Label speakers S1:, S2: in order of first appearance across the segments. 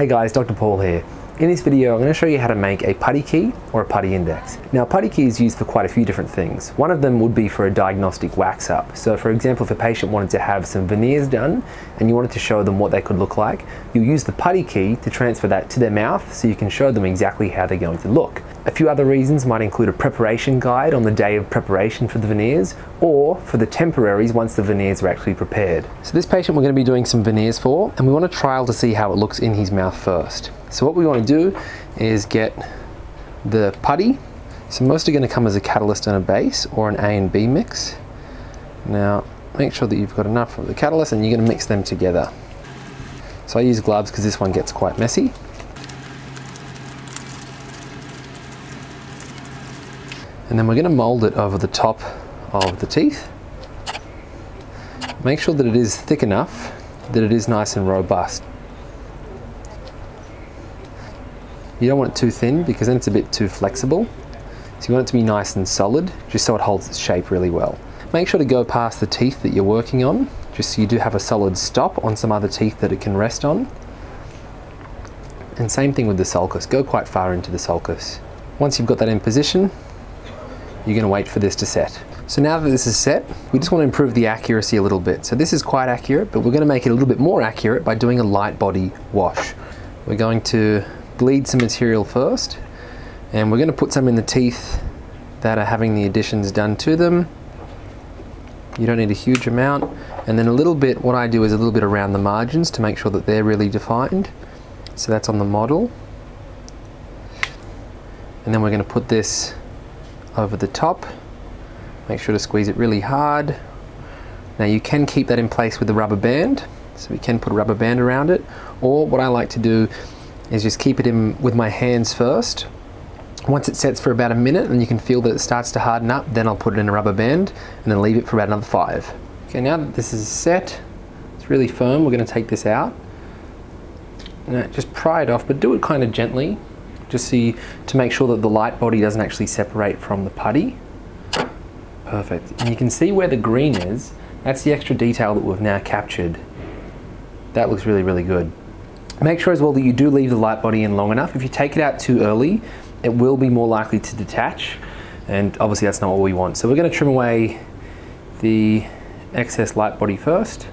S1: Hey guys, Dr. Paul here. In this video, I'm going to show you how to make a putty key or a putty index. Now, putty key is used for quite a few different things. One of them would be for a diagnostic wax up. So for example, if a patient wanted to have some veneers done and you wanted to show them what they could look like, you'll use the putty key to transfer that to their mouth so you can show them exactly how they're going to look. A few other reasons might include a preparation guide on the day of preparation for the veneers or for the temporaries once the veneers are actually prepared. So this patient we're going to be doing some veneers for and we want to trial to see how it looks in his mouth first. So what we want to do is get the putty. So most are going to come as a catalyst and a base or an A and B mix. Now make sure that you've got enough of the catalyst and you're going to mix them together. So I use gloves because this one gets quite messy. And then we're going to mold it over the top of the teeth. Make sure that it is thick enough that it is nice and robust. You don't want it too thin because then it's a bit too flexible. So you want it to be nice and solid, just so it holds its shape really well. Make sure to go past the teeth that you're working on, just so you do have a solid stop on some other teeth that it can rest on. And same thing with the sulcus, go quite far into the sulcus. Once you've got that in position, you're gonna wait for this to set. So now that this is set, we just want to improve the accuracy a little bit. So this is quite accurate, but we're going to make it a little bit more accurate by doing a light body wash. We're going to bleed some material first and we're going to put some in the teeth that are having the additions done to them. You don't need a huge amount and then a little bit, what I do is a little bit around the margins to make sure that they're really defined. So that's on the model. And then we're going to put this over the top. Make sure to squeeze it really hard. Now you can keep that in place with the rubber band. So we can put a rubber band around it. Or what I like to do is just keep it in with my hands first. Once it sets for about a minute and you can feel that it starts to harden up, then I'll put it in a rubber band and then leave it for about another five. Okay, now that this is set, it's really firm, we're gonna take this out. And just pry it off, but do it kind of gently, just see to make sure that the light body doesn't actually separate from the putty. Perfect. And you can see where the green is, that's the extra detail that we've now captured. That looks really, really good. Make sure as well that you do leave the light body in long enough. If you take it out too early, it will be more likely to detach. And obviously that's not what we want. So we're gonna trim away the excess light body first.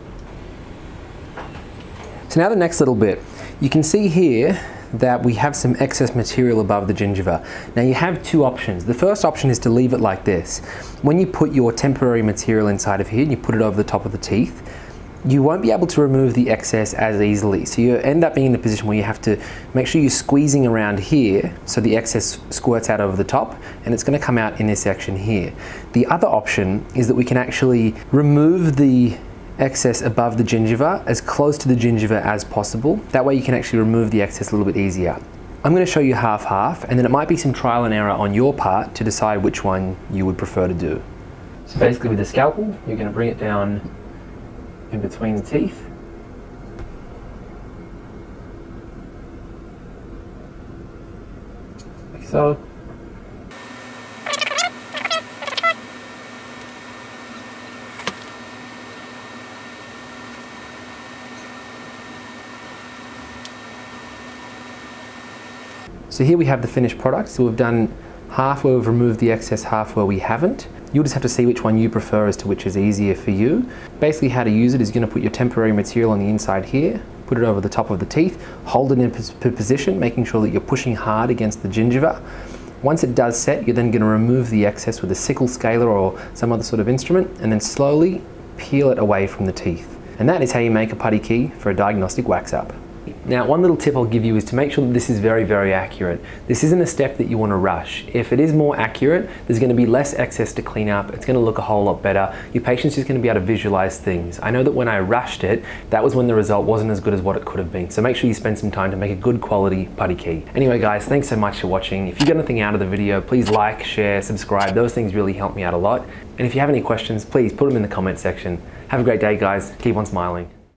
S1: So now the next little bit. You can see here that we have some excess material above the gingiva. Now you have two options. The first option is to leave it like this. When you put your temporary material inside of here and you put it over the top of the teeth, you won't be able to remove the excess as easily. So you end up being in a position where you have to make sure you're squeezing around here so the excess squirts out over the top and it's gonna come out in this section here. The other option is that we can actually remove the excess above the gingiva as close to the gingiva as possible. That way you can actually remove the excess a little bit easier. I'm going to show you half-half and then it might be some trial and error on your part to decide which one you would prefer to do. So basically with the scalpel, you're going to bring it down in between the teeth. Like so. So here we have the finished product. So we've done half where we've removed the excess, half where we haven't. You'll just have to see which one you prefer as to which is easier for you. Basically how to use it is you're gonna put your temporary material on the inside here, put it over the top of the teeth, hold it in position, making sure that you're pushing hard against the gingiva. Once it does set, you're then gonna remove the excess with a sickle scaler or some other sort of instrument, and then slowly peel it away from the teeth. And that is how you make a putty key for a diagnostic wax up. Now, one little tip I'll give you is to make sure that this is very, very accurate. This isn't a step that you want to rush. If it is more accurate, there's going to be less excess to clean up. It's going to look a whole lot better. Your patient's just going to be able to visualize things. I know that when I rushed it, that was when the result wasn't as good as what it could have been. So make sure you spend some time to make a good quality putty key. Anyway, guys, thanks so much for watching. If you got anything out of the video, please like, share, subscribe. Those things really help me out a lot. And if you have any questions, please put them in the comment section. Have a great day, guys. Keep on smiling.